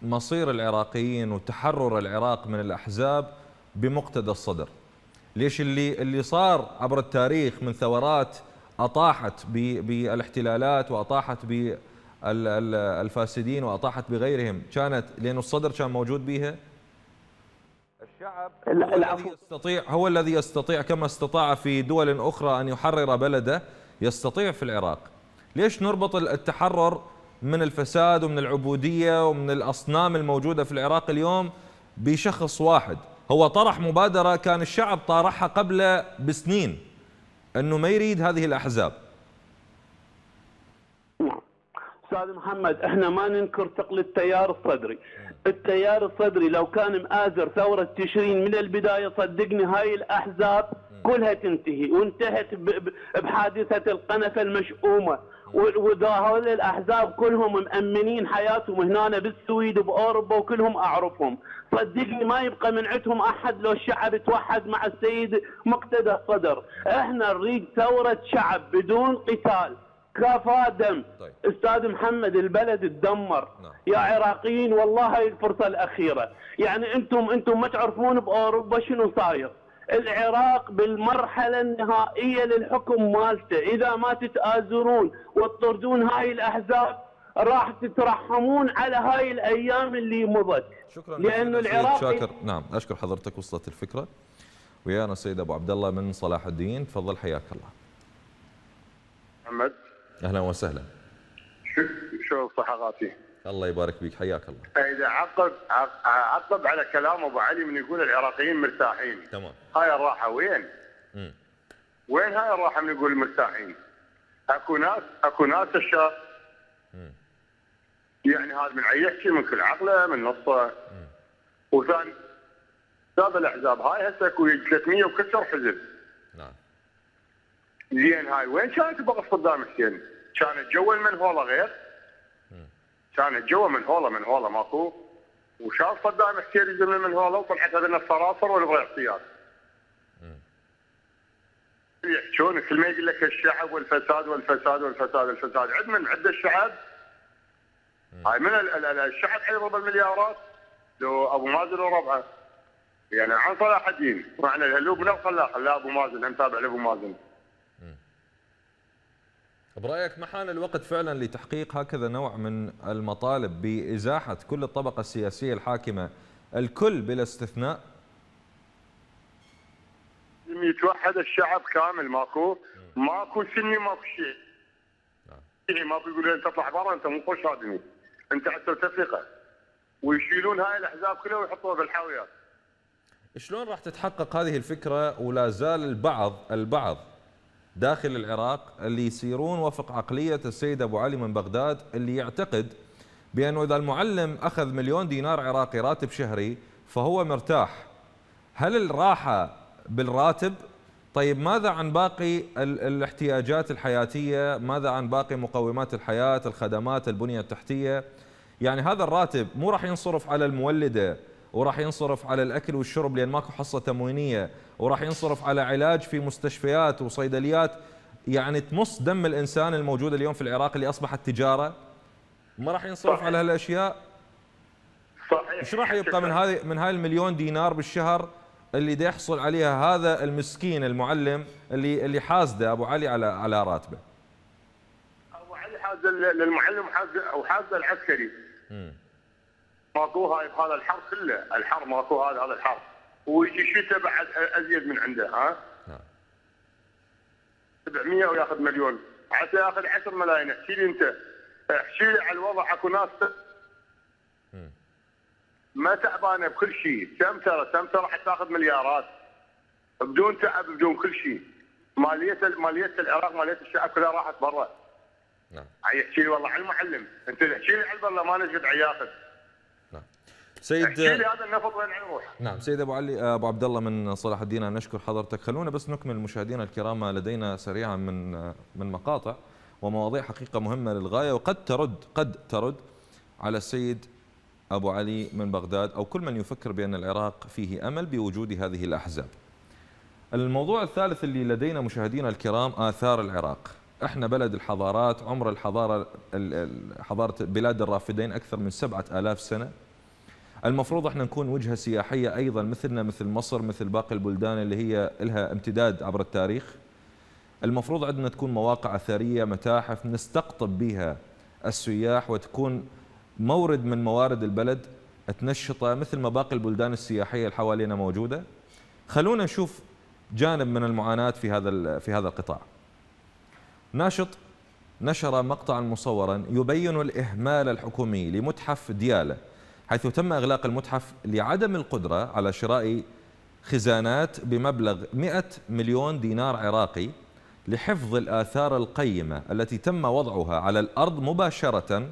مصير العراقيين وتحرر العراق من الأحزاب بمقتدى الصدر؟ ليش اللي اللي صار عبر التاريخ من ثورات أطاحت بالاحتلالات وأطاحت بالفاسدين وأطاحت بغيرهم؟ كانت لأنه الصدر كان موجود بها؟ الشعب هو الذي يستطيع هو الذي يستطيع كما استطاع في دول أخرى أن يحرر بلده يستطيع في العراق. ليش نربط التحرر من الفساد ومن العبودية ومن الأصنام الموجودة في العراق اليوم بشخص واحد؟ هو طرح مبادرة كان الشعب طارحها قبل بسنين. أنه ما يريد هذه الأحزاب. نعم أستاذ محمد إحنا ما ننكر ثقل التيار الصدري. التيار الصدري لو كان مآزر ثورة تشرين من البداية صدقني هاي الأحزاب كلها تنتهي وانتهت بحادثة القنفة المشؤومة. وهذول الأحزاب كلهم مأمنين حياتهم هنا بالسويد وبأوروبا وكلهم أعرفهم. صدقني ما يبقى من عندهم أحد لو الشعب توحد مع السيد مقتدى الصدر. إحنا نريد ثورة شعب بدون قتال. كفى دم طيب. أستاذ محمد البلد تدمر. نعم. يا عراقيين والله هاي الفرصة الأخيرة. يعني أنتم أنتم ما تعرفون بأوروبا شنو صاير. العراق بالمرحلة النهائية للحكم مالته. إذا ما تتآزرون وتطردون هاي الأحزاب راح تترحمون على هاي الأيام اللي مضت. شكرا لأنه العراق شاكر. نعم أشكر حضرتك وصلت الفكرة. ويانا السيد أبو عبد الله من صلاح الدين. تفضل حياك الله. محمد. أهلا وسهلا. شو صحقاتي الله يبارك فيك حياك الله. اذا عقب عقب على كلام أبو علي من يقول العراقيين مرتاحين. تمام. هاي الراحة وين؟ مم. وين هاي الراحة من يقول مرتاحين؟ أكو ناس أكو ناس الشاب يعني هذا من يحكي من كل عقلة من نصة. وثاني سبب الأحزاب هاي هسه أكو 300 وكسر حزب نعم. زين هاي وين كانت بقى صدام حسين؟ كانت جو المنهولة غير؟ كانت جو منهوله منهوله ماكو وشاف صدام حسين يجي من المنهوله وطلعت هذا الصراصر والبغى احتياط يحجون كل ما يقول لك الشعب والفساد والفساد والفساد والفساد. عد من عد الشعب. هاي من الشعب حيضرب المليارات. لو أبو مازن وربعه يعني عن صلاح الدين. معنى الهلوب من الخلاق لا أبو مازن. هم تابع لأبو مازن. برأيك ما حان الوقت فعلا لتحقيق هكذا نوع من المطالب بإزاحة كل الطبقة السياسية الحاكمة؟ الكل بلا استثناء؟ يتوحد الشعب كامل ماكو. ماكو سني ماكو شيء. يعني ما بيقول أنت تطلع برا أنت مو خوش ادمي أنت حتى تفرقه ويشيلون هاي الأحزاب كلها ويحطوها بالحاويات. شلون راح تتحقق هذه الفكرة ولا زال البعض البعض داخل العراق اللي يسيرون وفق عقلية السيد أبو علي من بغداد اللي يعتقد بأنه إذا المعلم أخذ مليون دينار عراقي راتب شهري فهو مرتاح. هل الراحة بالراتب؟ طيب ماذا عن باقي الاحتياجات الحياتية؟ ماذا عن باقي مقومات الحياة الخدمات البنية التحتية؟ يعني هذا الراتب مو راح ينصرف على المولدة. وراح ينصرف على الأكل والشرب لأن ماكو حصة تموينية. وراح ينصرف على علاج في مستشفيات وصيدليات. يعني تمص دم الإنسان الموجود اليوم في العراق اللي أصبحت تجارة. ما راح ينصرف صحيح. على هالأشياء؟ صحيح. إيش راح يبقى من هذه من هاي المليون دينار بالشهر اللي دا يحصل عليها هذا المسكين المعلم اللي اللي حاسده أبو علي على على راتبه؟ أبو علي حاز للمعلم وحاز وحاز العسكري. ماكو هاي بهذا الحر كله. الحر ماكو هذا هذا الحر. ويجي الشتاء بعد أزيد من عنده ها؟ 700 وياخذ مليون. عسى ياخذ 10 ملايين. احكي لي انت. احكي لي على الوضع اكو ناس ما تعبانة بكل شيء. سمتره سمتره راح تاخذ مليارات؟ بدون تعب بدون كل شيء. مالية مالية العراق مالية الشعب كلها راحت برا. نعم. يحكي لي والله على المعلم. انت تحكي لي على البر ما نجد عياخذ سيد هذا النفط وين يروح. نعم سيد أبو علي أبو عبد الله من صلاح الدين نشكر حضرتك. خلونا بس نكمل مشاهدينا الكرام لدينا سريعا من من مقاطع ومواضيع حقيقة مهمة للغاية. وقد ترد قد ترد على السيد أبو علي من بغداد أو كل من يفكر بأن العراق فيه أمل بوجود هذه الأحزاب. الموضوع الثالث اللي لدينا مشاهدينا الكرام آثار العراق. إحنا بلد الحضارات عمر الحضارة حضارة بلاد الرافدين أكثر من سبعة آلاف سنة. المفروض إحنا نكون وجهة سياحية أيضا مثلنا مثل مصر مثل باقي البلدان اللي هي لها امتداد عبر التاريخ. المفروض عندنا تكون مواقع أثرية متاحف نستقطب بها السياح وتكون مورد من موارد البلد تنشطه مثل ما باقي البلدان السياحية اللي حوالينا موجودة. خلونا نشوف جانب من المعاناة في هذا في هذا القطاع. ناشط نشر مقطعا مصورا يبين الإهمال الحكومي لمتحف ديالى حيث تم إغلاق المتحف لعدم القدرة على شراء خزانات بمبلغ 100 مليون دينار عراقي لحفظ الآثار القيمة التي تم وضعها على الأرض مباشرة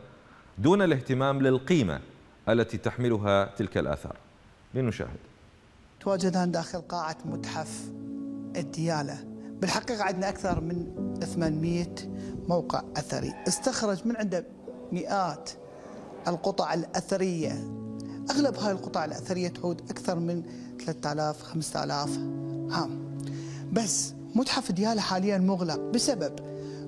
دون الاهتمام للقيمة التي تحملها تلك الآثار. لنشاهد. تواجدان داخل قاعة متحف الديالة. بالحقيقة عندنا أكثر من 800 موقع أثري. استخرج من عنده مئات القطع الأثرية. أغلب هاي القطع الأثرية تعود أكثر من 3000 5000 عام. بس متحف ديالة حاليا مغلق بسبب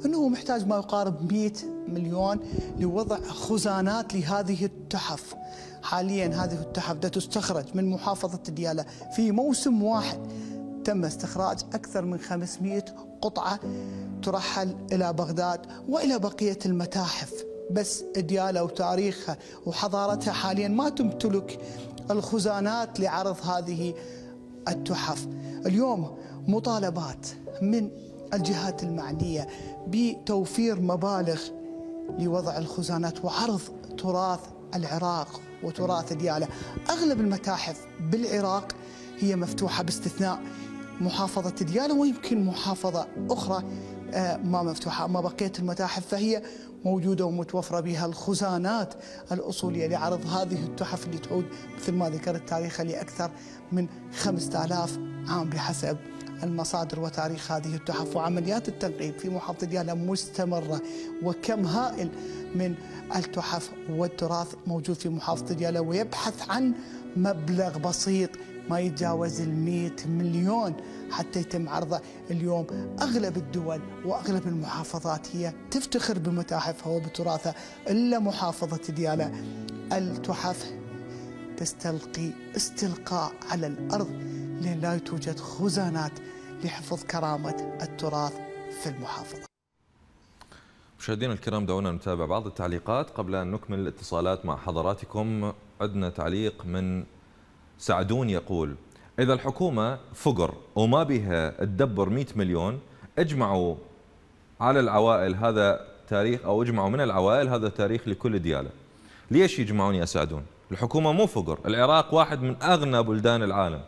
أنه محتاج ما يقارب 100 مليون لوضع خزانات لهذه التحف. حاليا هذه التحف تستخرج من محافظة ديالة في موسم واحد. تم استخراج أكثر من 500 قطعة ترحل إلى بغداد وإلى بقية المتاحف. بس ديالة وتاريخها وحضارتها حاليا ما تمتلك الخزانات لعرض هذه التحف. اليوم مطالبات من الجهات المعنية بتوفير مبالغ لوضع الخزانات وعرض تراث العراق وتراث ديالة أغلب المتاحف بالعراق هي مفتوحة باستثناء محافظة ديالى ويمكن محافظة أخرى آه، ما مفتوحة. أما بقية المتاحف فهي موجودة ومتوفرة بها الخزانات الأصولية لعرض هذه التحف اللي تعود مثل ما ذكرت تاريخها لأكثر من 5000 عام بحسب المصادر وتاريخ هذه التحف وعمليات التنقيب في محافظة ديالى مستمرة وكم هائل من التحف والتراث موجود في محافظة ديالى ويبحث عن مبلغ بسيط ما يتجاوز ال مليون حتى يتم عرضه اليوم. أغلب الدول وأغلب المحافظات هي تفتخر بمتاحفها وبتراثها إلا محافظة ديالى التحف تستلقي استلقاء على الأرض لأن لا توجد خزانات لحفظ كرامة التراث في المحافظة. مشاهدينا الكرام دعونا نتابع بعض التعليقات. قبل أن نكمل الاتصالات مع حضراتكم عندنا تعليق من سعدون يقول إذا الحكومة فقر وما بها تدبر 100 مليون اجمعوا على العوائل هذا تاريخ أو اجمعوا من العوائل هذا تاريخ لكل ديالة ليش يجمعون يا سعدون؟ الحكومة مو فقر العراق واحد من أغنى بلدان العالم.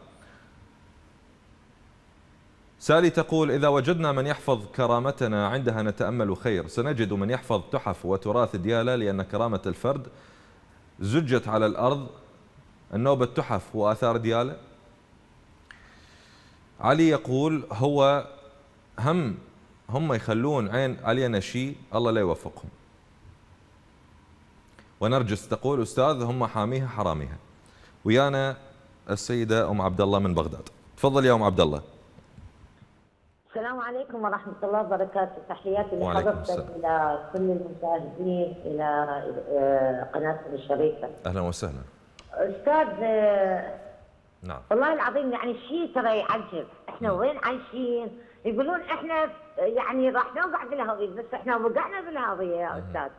سالي تقول إذا وجدنا من يحفظ كرامتنا عندها نتأمل خير. سنجد من يحفظ تحف وتراث ديالة لأن كرامة الفرد زجت على الأرض النوبة تحف وآثار ديالة؟ علي يقول هو هم هم يخلون عين علينا شيء الله لا يوفقهم. ونرجس تقول أستاذ هم حاميها حراميها. ويانا السيدة أم عبد الله من بغداد. تفضل يا أم عبد الله السلام عليكم ورحمة الله وبركاته. تحياتي لحضرتك إلى كل المشاهدين إلى آه، قناتنا الشريفة. أهلا وسهلا. أستاذ آه، نعم. والله العظيم يعني شيء ترى يعجب. إحنا وين عايشين؟ يقولون إحنا يعني راح نوقع بالهوية بس إحنا وقعنا بالهوية يا أستاذ.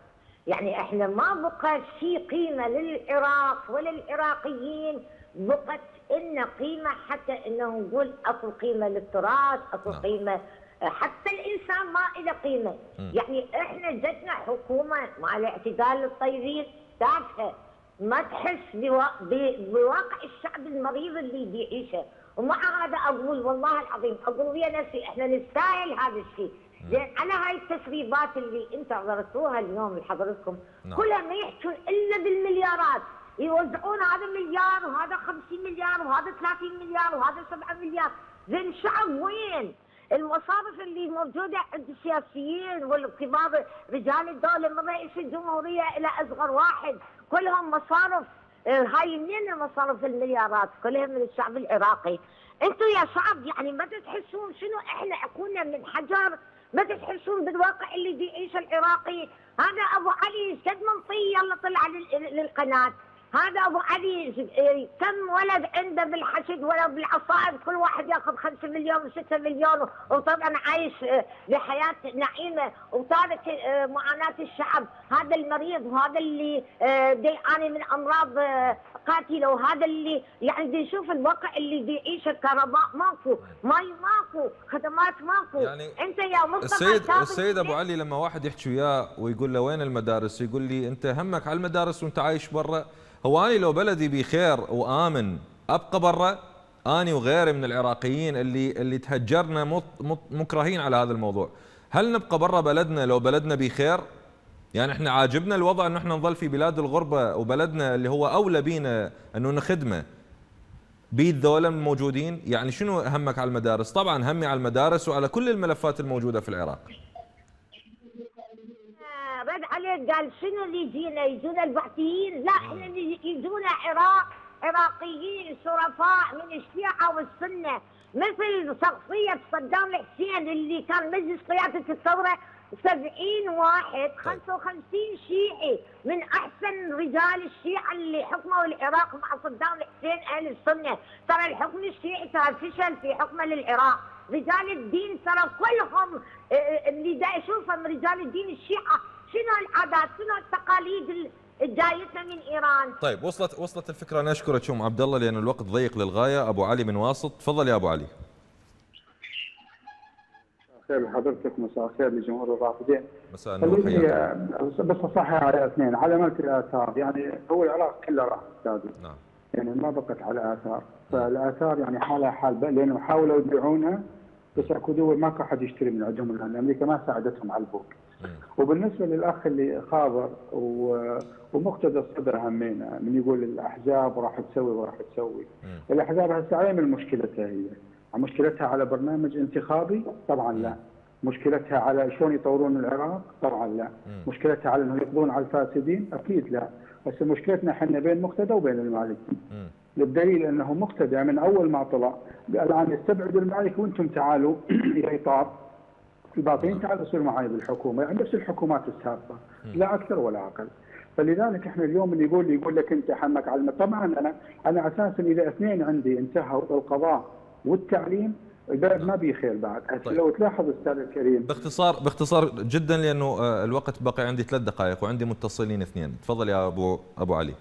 يعني إحنا ما بقى شيء قيمة للعراق ولا العراقيين بقت إن قيمة حتى إنه نقول أكو قيمة للتراث أكو نعم. قيمة حتى الإنسان ما له قيمة. يعني إحنا جتنا حكومة مع الاعتدال الطيبين تافهة. ما تحس بواقع الشعب المريض اللي يعيشه ومع هذا أقول والله العظيم أقول ويا نفسي إحنا نستاهل هذا الشيء. لأن على هاي التسريبات اللي أنت عرضتوها اليوم لحضرتكم نعم. كلها ما يحكون إلا بالمليارات. يوزعون هذا مليار وهذا 50 مليار وهذا 30 مليار وهذا 7 مليار. زين الشعب وين؟ المصارف اللي موجودة عند السياسيين والكبار رجال الدولة من رئيس الجمهورية إلى أصغر واحد. كلهم مصارف آه، هاي منين مصارف المليارات كلها من الشعب العراقي. أنتم يا شعب يعني ما تحسون شنو إحنا عقولنا من حجر؟ ما تحسون بالواقع اللي دي يعيشه العراقي؟ هذا أبو علي قد من طي يلا طلع لل- للقناة. هذا أبو علي إيه، كم ولد عنده بالحشد ولا بالعصائب كل واحد يأخذ 5 مليون و6 مليون. وطبعا عايش آه، بحياة نعيمة. وتارك آه، معاناة الشعب. هذا المريض وهذا اللي يعاني من أمراض قاتلة. وهذا اللي يعني دي يشوف الواقع اللي دي يعيشه كهرباء ماكو ماي ماكو خدمات ماكو. يعني أنت يا مصطفى السيد السيد أبو علي لما واحد يحكي وياه ويقول له وين المدارس يقول لي أنت همك على المدارس وأنت عايش برا. هو اني لو بلدي بخير وآمن أبقى برا؟ آني وغيري من العراقيين اللي اللي تهجرنا مكرهين على هذا الموضوع. هل نبقى برا بلدنا لو بلدنا بخير؟ يعني إحنا عاجبنا الوضع إنه إحنا نظل في بلاد الغربة وبلدنا اللي هو أولى بينا إنه نخدمه. بيد ذولا الموجودين يعني شنو همك على المدارس؟ طبعا همي على المدارس وعلى كل الملفات الموجودة في العراق. عليه قال شنو اللي يجينا؟ يجونا البعثيين لا إحنا اللي يجونا عراق عراقيين شرفاء من الشيعة والسنة. مثل شخصية صدام الحسين اللي كان مجلس قيادة الثورة سبعين واحد خمسة وخمسين شيعي من أحسن رجال الشيعة اللي حكموا العراق مع صدام الحسين أهل السنة. ترى الحكم الشيعي ترى فشل في حكمه للعراق. رجال الدين ترى كلهم آه، آه، اللي دا يشوفهم رجال الدين الشيعة شنو العادات؟ شنو التقاليد ال- الجايتنا من إيران؟ طيب وصلت وصلت الفكرة. أنا أشكرك ام عبد الله لأن الوقت ضيق للغاية. أبو علي من واسط. تفضل يا أبو علي. خير لحضرتك مساء الخير لجمهور الرافدين. مساء النور حياك آه، بس أصحح على اثنين علامات الاثار يعني هو العراق كله راح استاذي نعم. يعني ما بقت على آثار. فالآثار يعني حالها حال بل لأنه حاولوا يبيعونها بس أكو دول ماكو حد يشتري من عندهم لأن أمريكا ما ساعدتهم على البوك وبالنسبة للأخ اللي خابر ومقتدى الصدر همينا من يقول الأحزاب راح تسوي وراح تسوي. الأحزاب هسه على من مشكلتها هي. مشكلتها على برنامج انتخابي؟ طبعا لا. مشكلتها على شلون يطورون العراق؟ طبعا لا. مشكلتها على انه يقضون على الفاسدين؟ أكيد لا. بس مشكلتنا إحنا بين مقتدى وبين المالكي للدليل إنه مقتدى من أول ما طلع الان استبعدوا المالكي وأنتم تعالوا إلى إطار. الباقيين تعالوا صيروا معي بالحكومة يعني نفس الحكومات السابقة لا أكثر ولا أقل. فلذلك إحنا اليوم اللي يقول يقول لك أنت حمك على طبعا أنا أنا أساسا إذا اثنين عندي انتهوا القضاء والتعليم البلد ما بيه خير بعد. هسه لو تلاحظ أستاذ الكريم. باختصار باختصار جدا لأنه آه، الوقت بقي عندي ثلاث دقائق وعندي متصلين اثنين. تفضل يا ابو أبو علي.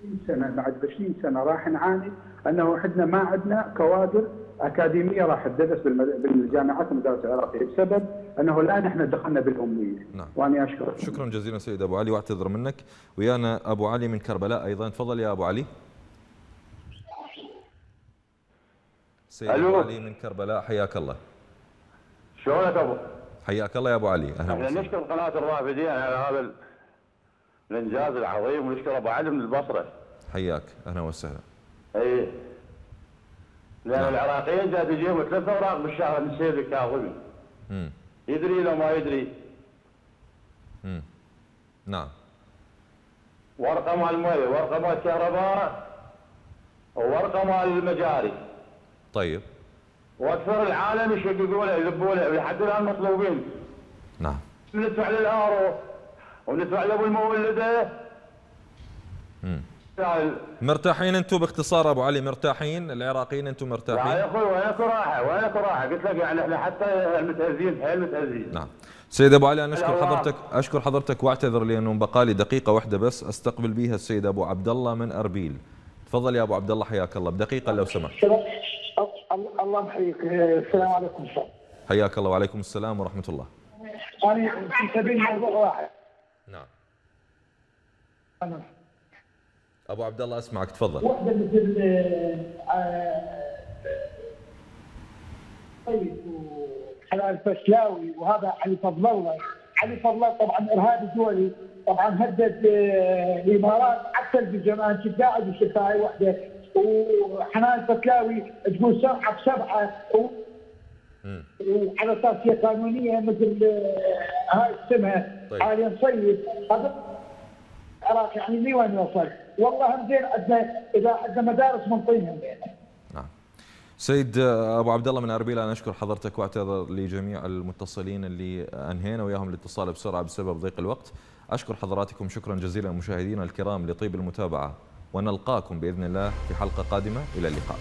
20 سنة بعد 20 سنة راح نعاني أنه إحنا ما عندنا كوادر اكاديميه راح تدرس بالجامعات والمدارس العراقية بسبب أنه الان إحنا دخلنا بالاميه نعم. واني أشكرك. شكرا جزيلا سيد أبو علي وأعتذر منك. ويانا أبو علي من كربلاء أيضا. تفضل يا أبو علي. سيد أبو ألو. علي من كربلاء حياك الله. شلونك أبو؟ حياك الله يا أبو علي. أهلا وسهلا. نشكر قناة الرافدين على هذا ال- الإنجاز العظيم ونشكر أبو علي من البصرة. حياك. أهلا وسهلا. اي لأن العراقيين جا تجيهم ثلاث أوراق بالشهر من الكاظمي. مم. يدري لو ما يدري مم. نعم ورقة مال الموية، ورقة مال الكهرباء وورقه مال المجاري. طيب وأكثر العالم يشققون له يذبون له لحد الان مطلوبين. نعم ندفع للآرو وندفع لأبو المولدة مرتاحين أنتم باختصار ابو علي مرتاحين؟ العراقيين أنتم لا مرتاحين يا أخوي وينك راحة وينك راحة. قلت لك يعني إحنا حتى المتهزين حيل متهزين نعم. سيد أبو علي أنا أشكر. حضرتك أشكر حضرتك واعتذر لأنه بقى لي دقيقة واحدة بس. أستقبل بيها السيد أبو عبد الله من أربيل. تفضل يا أبو عبد الله حياك الله. بدقيقة لو سمحت. الله يحييك. السلام عليكم حياك الله وعليكم السلام ورحمة الله. أنا في سبيل موضوع واحد. نعم. أنا أبو عبد الله أسمعك تفضل. واحدة مثل آه، طيب وحلال فشلاوي وهذا علي فضل الله. علي فضل الله طبعا إرهابي دولي طبعا هدد آه، الإمارات حتى شفت قاعد وشفت هاي وحده وحنان فتلاوي تقول سبعة بسبعة. و- وعلى أساس هي قانونية مثل آه، هاي اسمها طيب. حاليا صيد. هذا العراق يعني مي وين يوصل والله هم زين عندنا إذا عندنا مدارس من طينهم سيد أبو عبد الله من أربيل أنا أشكر حضرتك واعتذر لجميع المتصلين اللي أنهينا وياهم الاتصال بسرعة بسبب ضيق الوقت. أشكر حضراتكم شكرا جزيلا مشاهدينا الكرام لطيب المتابعة ونلقاكم بإذن الله في حلقة قادمة. إلى اللقاء.